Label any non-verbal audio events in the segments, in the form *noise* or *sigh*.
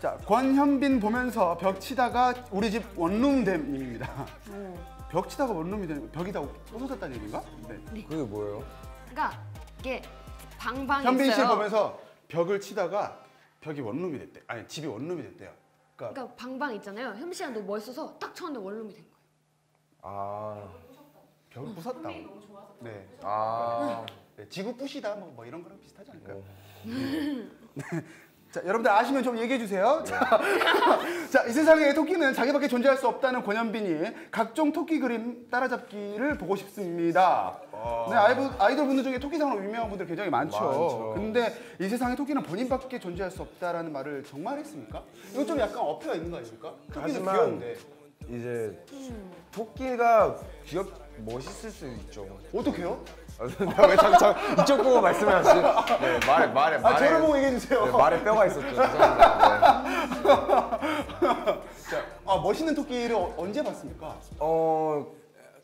자, 권현빈 보면서 벽 치다가 우리 집 원룸됨입니다. 벽 치다가 원룸이 되는 벽이 다 부서졌다는 얘기인가? 네. 그게 뭐예요? 그러니까 이게 방방이 현빈 씨 있어요. 보면서 벽을 치다가 벽이 원룸이 됐대. 아니 집이 원룸이 됐대요. 그러니까 그러니까 방방 있잖아요. 현빈 씨랑 너무 멋있어서 딱 쳤는데 원룸이 된 거예요. 아, 벽을 부쉈다고. 네. 아, 네, 지구 부시다 뭐, 뭐 이런 거랑 비슷하지 않을까요? 네. *laughs* 자, 여러분들 아시면 좀 얘기해 주세요. 자, *laughs* 자, 이 세상에 토끼는 자기밖에 존재할 수 없다는 권현빈이 각종 토끼 그림 따라잡기를 보고 싶습니다. 네, 아이돌, 아이돌 분들 중에 토끼상으로 유명한 분들 굉장히 많죠. 많죠. 근데 이 세상에 토끼는 본인밖에 존재할 수 없다라는 말을 정말 했습니까? 이건 좀 약간 어폐가 있는 거 아닙니까? 토끼는 하지만 귀여운데 이제 토끼가 귀엽 멋있을 수 있죠. 어떡해요? 아, 왜 자꾸 자꾸 이쪽 보고 말씀하시지? 네, 말에 말에 아, 말에 저를 보고 얘기해 주세요. 네, 말에 뼈가 있었죠. 죄송합니다. 네. 자, 아, 멋있는 토끼를 어- 언제 봤습니까? 어,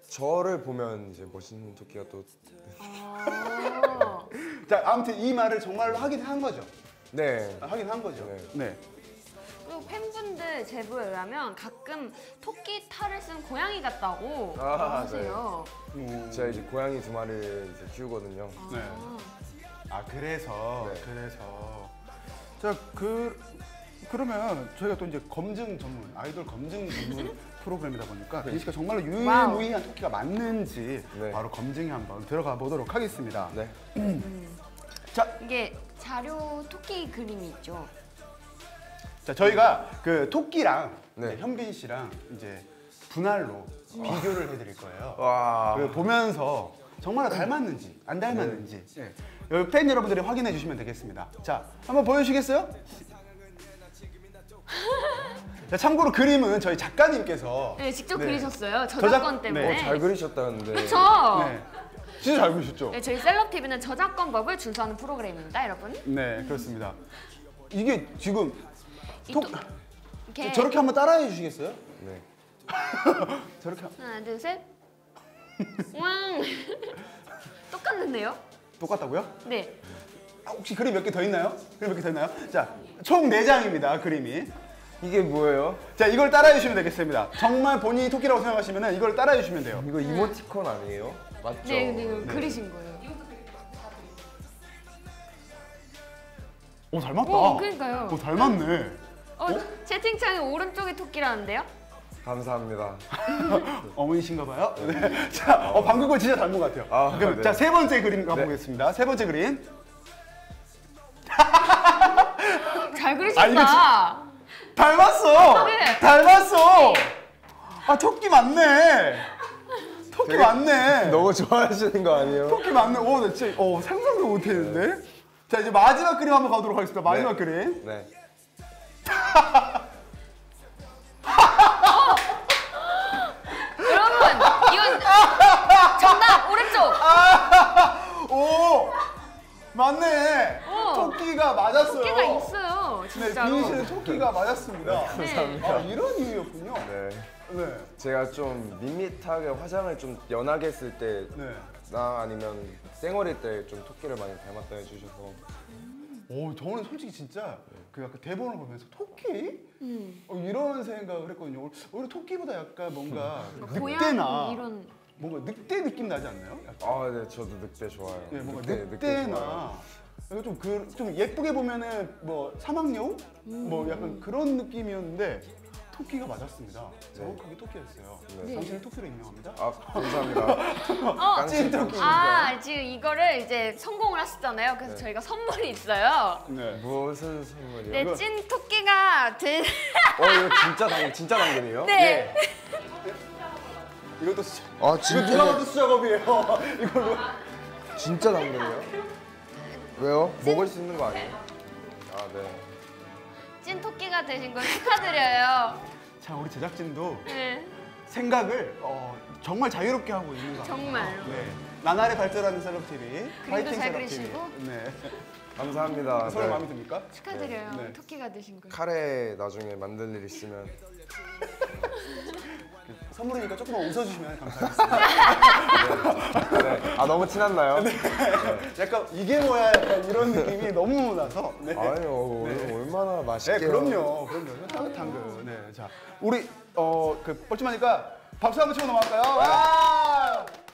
저를 보면 이제 멋있는 토끼가 또 아. *laughs* 자, 아무튼 이 말을 정말로 하긴 한 거죠. 네. 아, 하긴 한 거죠. 네. 네. 그리고 팬분들 제보에 의하면 가끔 토끼 탈을 쓴 고양이 같다고 아, 하세요. 제가 이제 고양이 두 마리를 이제 키우거든요. 네. 아 그래서 네. 그래서 자그 그러면 저희가 또 이제 검증 전문 아이돌 검증 전문 *laughs* 프로그램이다 보니까 빈 씨가 정말로 유일무이한 토끼가 맞는지 네. 바로 검증에 한번 들어가 보도록 하겠습니다. 네. 자, 이게 자료 토끼 그림이 있죠. 자 저희가 그 토끼랑 네. 현빈 씨랑 이제 분할로 비교를 해드릴 거예요. 와. 그 보면서 정말 닮았는지 안 닮았는지 예. 여기 팬 여러분들이 확인해 주시면 되겠습니다. 자, 한번 보여주시겠어요? *laughs* 자, 참고로 그림은 저희 작가님께서 네, 직접 네. 그리셨어요. 저작- 저작권 때문에. 네. 잘 그리셨다는데. 그렇죠. 네, 진짜 잘 그리셨죠? 네, 저희 셀럽 TV는 저작권법을 준수하는 프로그램입니다, 여러분. 네, 그렇습니다. 이게 지금 이 톡- 또- 이렇게 저렇게 한번 따라해 주시겠어요? 네. *laughs* 저렇게 한- 하나, 둘, 셋. 왕. *laughs* 똑같는데요? 똑같다고요? 네. 아, 혹시 그림 몇 개 더 있나요? 그림 몇 개 더 있나요? 자, 총 4장입니다, 그림이. 이게 뭐예요? 자, 이걸 따라해 주시면 되겠습니다. 정말 본인이 토끼라고 생각하시면 이걸 따라해 주시면 돼요. 이거 이모티콘 아니에요? 맞죠? 네, 근데 이거 그리신 거예요. 오, 닮았다. 오, 그러니까요. 오, 닮았네. 어, 채팅창에 오른쪽에 토끼라는데요? 감사합니다. *laughs* 어머니신가 봐요. 네. *laughs* 자, 어, 방금 거 진짜 닮은 것 같아요. 아, 그럼 네. 자, 세 번째 그림 가보겠습니다. 세 번째 그림. *laughs* 잘 아, 이거 그리셨다. 닮았어! 네. 닮았어! 아, 토끼 맞네. 토끼 되게 맞네. 너무 좋아하시는 거 아니에요? 토끼 맞네. 오, 나 진짜 어, 상상도 못 했는데. 자, 이제 마지막 그림 한번 가도록 하겠습니다. 마지막 네. 그림. 네. 여러분, 이건 정답 오른쪽. 오! 맞네. 오. 토끼가 맞았어요. 토끼가 있어요, 네, 진짜로. 빈 씨는 토끼가 맞았습니다. 네. 아, 이런 이유였군요. 네. 네. 제가 좀 밋밋하게 화장을 좀 연하게 했을 때 네. 나 아니면 쌩얼일 때 좀 토끼를 많이 닮았다 해주셔서 오, 저는 솔직히 진짜 그 약간 대본을 보면서 토끼? 음. 어, 이런 생각을 했거든요. 오히려 토끼가 약간 뭔가 고양이 늑대나 이런 뭔가 늑대 느낌 나지 않나요? 약간, 아, 네, 저도 늑대 좋아요. 네, 뭔가 늑대, 늑대 늑대나 좋아요. 약간 좀, 그, 좀 예쁘게 보면은 뭐 사막여우? 음. 뭐 약간 그런 느낌이었는데 토끼가 맞았습니다. 정확하게 토끼였어요. 네. 당신은 토끼로 유명합니다. 아, 감사합니다. *laughs* 어, 깡찐 토끼. 아 지금 이거를 이제 성공을 하셨잖아요. 그래서 네. 저희가 선물이 있어요. 네. 무슨 선물이요? 네, 찐 토끼가 된. 어, 이거 진짜 당 진짜 당근이에요? 네. 이것도 수, 아, 이거 누가 봐도 수작업이에요. *laughs* 이걸로. 진짜 당근이에요? 왜요? 먹을 수 있는 거 아니에요? 아, 네. 찐 토끼가 되신 걸 축하드려요. 자, 우리 제작진도 네. 생각을 어, 정말 자유롭게 하고 있는 것 같아요. 정말로. 네. 나날이 발전하는 셀럽 TV. 그림도 잘 그리시고. 네. 감사합니다. *laughs* 서로 네. 마음에 듭니까? 축하드려요. 네. 토끼가 되신 걸. 카레 나중에 만들 일 있으면 *laughs* 선물이니까 조금만 웃어주시면 감사하겠습니다. 네. 아 너무 친했나요? 약간 이게 뭐야 약간 이런 느낌이 너무 나서. 네. 아니요 얼- 얼마나 네, 맛있게 그럼요, 그럼요. 따뜻한 거. 네, 자, 우리 어그 뻘쭘하니까 박수 한번 치고 넘어갈까요? 와!